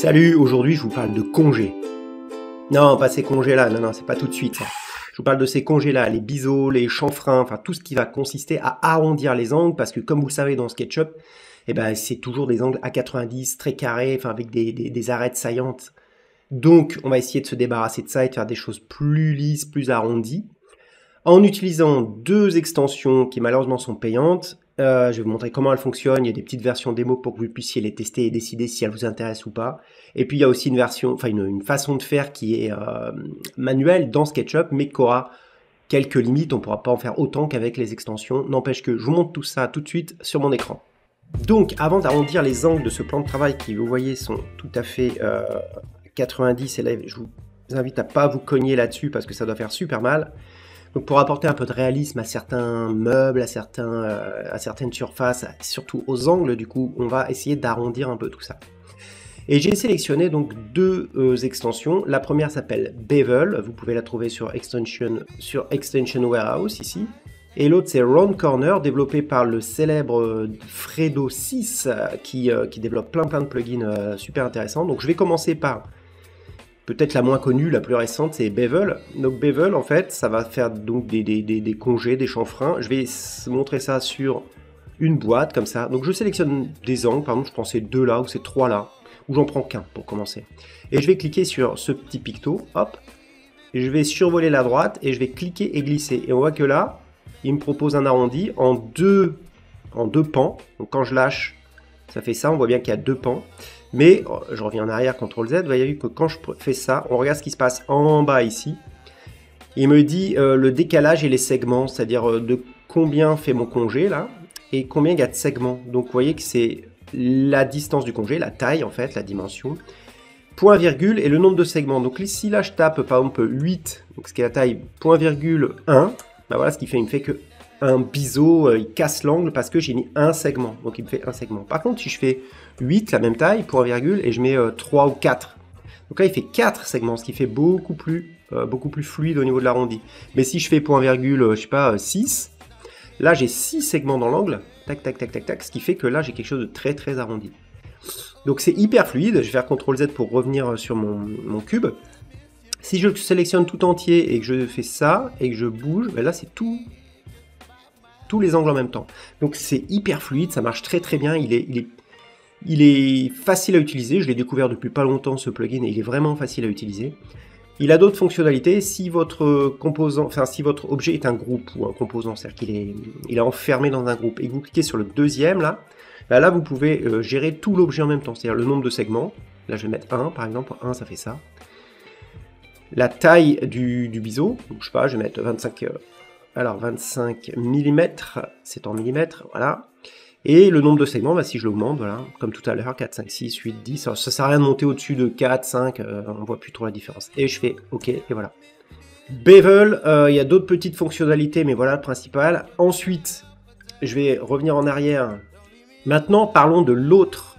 Salut, aujourd'hui je vous parle de congés. Non, pas ces congés-là, non, non, c'est pas tout de suite. Je vous parle de ces congés-là, les biseaux, les chanfreins, enfin tout ce qui va consister à arrondir les angles, parce que comme vous le savez dans SketchUp, eh ben, c'est toujours des angles à 90, très carrés, enfin avec des, des, des arêtes saillantes. Donc on va essayer de se débarrasser de ça et de faire des choses plus lisses, plus arrondies. En utilisant deux extensions qui malheureusement sont payantes, euh, je vais vous montrer comment elles fonctionnent. Il y a des petites versions démo pour que vous puissiez les tester et décider si elles vous intéressent ou pas. Et puis il y a aussi une façon de faire qui est euh, manuelle dans SketchUp, mais qui aura quelques limites. On ne pourra pas en faire autant qu'avec les extensions. N'empêche que je vous montre tout ça tout de suite sur mon écran. Donc avant d'arrondir les angles de ce plan de travail qui, vous voyez, sont tout à fait euh, 90 et là, je vous invite à pas vous cogner là-dessus parce que ça doit faire super mal. Donc pour apporter un peu de réalisme à certains meubles, à, euh, certaines surfaces, surtout aux angles, du coup, on va essayer d'arrondir un peu tout ça. Et j'ai sélectionné donc deux euh, extensions. La première s'appelle Bevel, vous pouvez la trouver sur Extension, Warehouse ici. Et l'autre c'est Round Corner, développé par le célèbre euh, Fredo 6, euh, qui, développe plein plein de plugins super intéressants. Donc je vais commencer par peut-être la moins connue, la plus récente, c'est Bevel. Donc Bevel, en fait, ça va faire donc des, congés, des chanfreins. Je vais montrer ça sur une boîte comme ça. Donc je sélectionne des angles, par exemple, je prends ces deux là ou ces trois là, ou j'en prends qu'un pour commencer. Et je vais cliquer sur ce petit picto, hop, et je vais survoler la droite et je vais cliquer et glisser. Et on voit que là, il me propose un arrondi en deux, en deux pans. Donc quand je lâche, ça fait ça, on voit bien qu'il y a deux pans. Mais oh, je reviens en arrière, CTRL Z, vous voyez que quand je fais ça, on regarde ce qui se passe en bas ici. Il me dit euh, le décalage et les segments, c'est-à-dire euh, de combien fait mon congé là, et combien il y a de segments. Donc vous voyez que c'est la distance du congé, la taille en fait, la dimension, point virgule et le nombre de segments. Donc ici là je tape par exemple 8, donc ce qui est la taille point virgule 1, bah voilà ce qui fait, il me fait que un biseau, euh, il casse l'angle parce que j'ai mis un segment, donc il me fait un segment. Par contre si je fais 8, la même taille, point virgule, et je mets euh, 3 ou 4, donc là il fait 4 segments, ce qui fait beaucoup plus, euh, beaucoup plus fluide au niveau de l'arrondi. Mais si je fais point virgule, euh, je sais pas, euh, 6, là j'ai 6 segments dans l'angle, tac tac tac tac tac, ce qui fait que là j'ai quelque chose de très très arrondi. Donc c'est hyper fluide, je vais faire CTRL Z pour revenir sur mon, mon cube. Si je sélectionne tout entier et que je fais ça et que je bouge, ben là c'est tout tous les angles en même temps. Donc c'est hyper fluide, ça marche très très bien, il est, il est, il est facile à utiliser, je l'ai découvert depuis pas longtemps ce plugin et il est vraiment facile à utiliser. Il a d'autres fonctionnalités, si votre composant, enfin si votre objet est un groupe ou un composant, c'est-à-dire qu'il est, il est enfermé dans un groupe, et que vous cliquez sur le deuxième là, bah là vous pouvez euh, gérer tout l'objet en même temps, c'est-à-dire le nombre de segments, là je vais mettre 1 par exemple, 1 ça fait ça. La taille du, du biseau, je sais pas, je vais mettre 25, euh, alors 25 mm, c'est en millimètres, voilà. Et le nombre de segments, bah, si je l'augmente, voilà, comme tout à l'heure, 4, 5, 6, 8, 10, alors, ça sert à rien de monter au-dessus de 4, 5, euh, on voit plus trop la différence. Et je fais OK, et voilà. Bevel, euh, il y a d'autres petites fonctionnalités, mais voilà le principal. Ensuite, je vais revenir en arrière. Maintenant, parlons de l'autre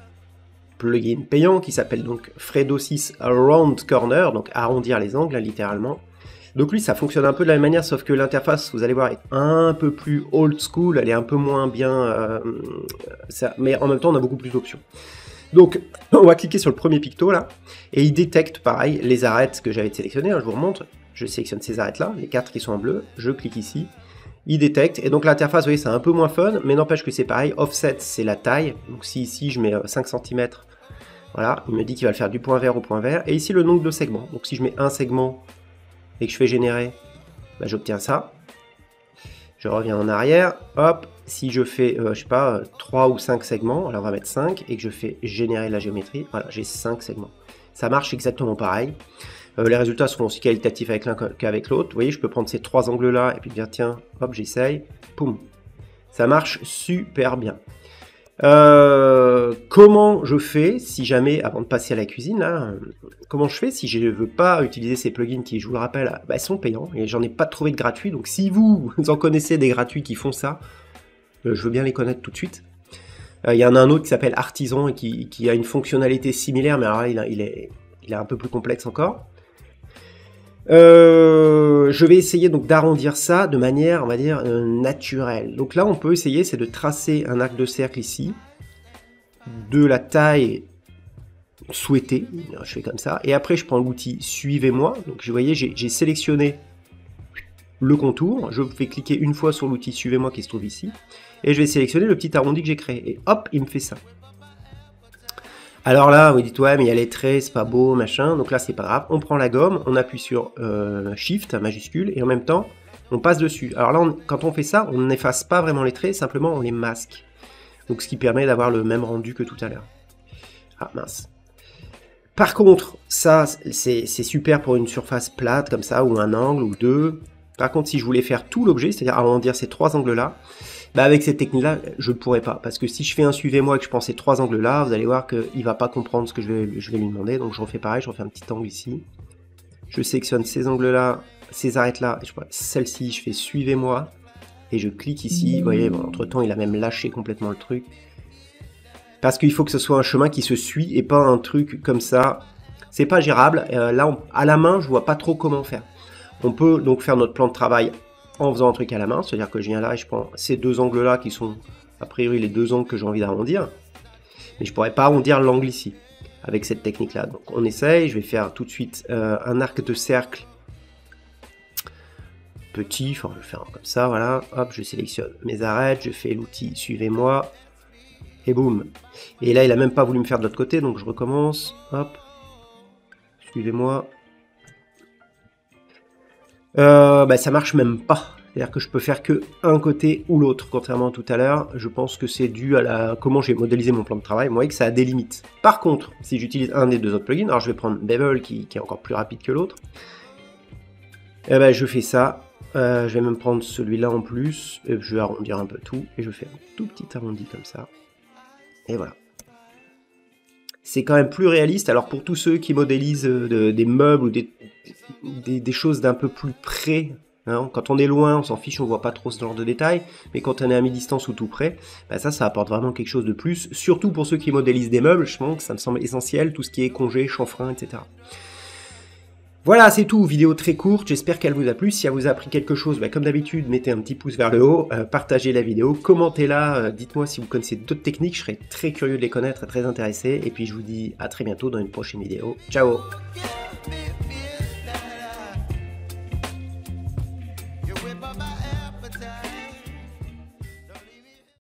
plugin payant qui s'appelle donc Fredo 6 Round Corner, donc arrondir les angles, littéralement. Donc lui, ça fonctionne un peu de la même manière, sauf que l'interface, vous allez voir, est un peu plus old school, elle est un peu moins bien, euh, mais en même temps, on a beaucoup plus d'options. Donc, on va cliquer sur le premier picto là, et il détecte pareil les arêtes que j'avais sélectionnées. hein, je vous remontre, je sélectionne ces arêtes là, les quatre qui sont en bleu, je clique ici, il détecte, et donc l'interface, vous voyez, c'est un peu moins fun, mais n'empêche que c'est pareil. Offset, c'est la taille, donc si ici je mets euh, 5 cm, voilà, il me dit qu'il va le faire du point vert au point vert, et ici le nombre de segments. Donc si je mets un segment et que je fais générer, bah, j'obtiens ça. Je reviens en arrière, hop, si je fais, euh, je sais pas, euh, 3 ou 5 segments, alors on va mettre 5, et que je fais générer la géométrie, voilà, j'ai 5 segments. Ça marche exactement pareil. Euh, les résultats seront aussi qualitatifs avec l'un qu'avec l'autre. Vous voyez, je peux prendre ces trois angles-là et puis dire, tiens, hop, j'essaye, poum. Ça marche super bien. Euh, comment je fais si jamais, avant de passer à la cuisine, euh, comment je fais si je ne veux pas utiliser ces plugins qui, je vous le rappelle, bah, sont payants et j'en ai pas trouvé de gratuits. Donc si vous, vous en connaissez des gratuits qui font ça, euh, je veux bien les connaître tout de suite. Il y en a un autre qui s'appelle Artisan et qui, a une fonctionnalité similaire, mais il est un peu plus complexe encore. Euh, je vais essayer donc d'arrondir ça de manière, on va dire, euh, naturelle. Donc là, on peut essayer, c'est de tracer un arc de cercle ici, de la taille souhaitez. Je fais comme ça. Et après, je prends l'outil Suivez-moi. Donc, vous voyez, j'ai sélectionné le contour. Je fais cliquer une fois sur l'outil Suivez-moi qui se trouve ici. Et je vais sélectionner le petit arrondi que j'ai créé. Et hop, il me fait ça. Alors là, vous dites, ouais, mais il y a les traits, c'est pas beau, machin. Donc là, c'est pas grave. On prend la gomme, on appuie sur euh, Shift majuscule, et en même temps, on passe dessus. Alors là, quand on fait ça, on n'efface pas vraiment les traits, simplement on les masque. Donc ce qui permet d'avoir le même rendu que tout à l'heure. Ah mince. Par contre, ça, c'est super pour une surface plate comme ça, ou un angle, ou deux. Par contre, si je voulais faire tout l'objet, c'est-à-dire arrondir ces trois angles-là, bah avec cette technique-là, je ne pourrais pas. Parce que si je fais un suivez-moi et que je prends ces trois angles-là, vous allez voir qu'il va pas comprendre ce que je vais, lui demander. Donc je refais pareil, je refais un petit angle ici. Je sélectionne ces angles-là, ces arêtes-là. Celle-ci, je fais suivez-moi. Et je clique ici. Vous voyez, entre-temps, il a même lâché complètement le truc. Parce qu'il faut que ce soit un chemin qui se suit et pas un truc comme ça. C'est pas gérable. Euh, là, à la main, je vois pas trop comment faire. On peut donc faire notre plan de travail en faisant un truc à la main, c'est-à-dire que je viens là et je prends ces deux angles-là qui sont a priori les deux angles que j'ai envie d'arrondir, mais je pourrais pas arrondir l'angle ici avec cette technique-là. Donc on essaye, je vais faire tout de suite euh, un arc de cercle petit, enfin je vais faire comme ça, voilà, hop, je sélectionne mes arêtes, je fais l'outil suivez-moi, et boum. Et là il a même pas voulu me faire de l'autre côté, donc je recommence, hop, suivez-moi, euh, bah, ça marche même pas. C'est-à-dire que je peux faire que un côté ou l'autre, contrairement à tout à l'heure. Je pense que c'est dû à la comment j'ai modélisé mon plan de travail. Moi, voyez que ça a des limites. Par contre, si j'utilise un des deux autres plugins, alors je vais prendre Bevel qui, est encore plus rapide que l'autre. Eh ben, je fais ça. Euh, je vais même prendre celui-là en plus. Et je vais arrondir un peu tout. Et je fais un tout petit arrondi comme ça. Et voilà c'est quand même plus réaliste. Alors pour tous ceux qui modélisent euh, des meubles ou des, choses d'un peu plus près, hein, quand on est loin, on s'en fiche, on voit pas trop ce genre de détails, mais quand on est à mi-distance ou tout près, bah ça, ça apporte vraiment quelque chose de plus. Surtout pour ceux qui modélisent des meubles, je pense que ça me semble essentiel, tout ce qui est congé, chanfrein, etc. Voilà, c'est tout, vidéo très courte, j'espère qu'elle vous a plu. Si elle vous a appris quelque chose, bah, comme d'habitude, mettez un petit pouce vers le haut, euh, partagez la vidéo, commentez-la, euh, dites-moi si vous connaissez d'autres techniques, je serais très curieux de les connaître, très intéressé. Et puis je vous dis à très bientôt dans une prochaine vidéo. Ciao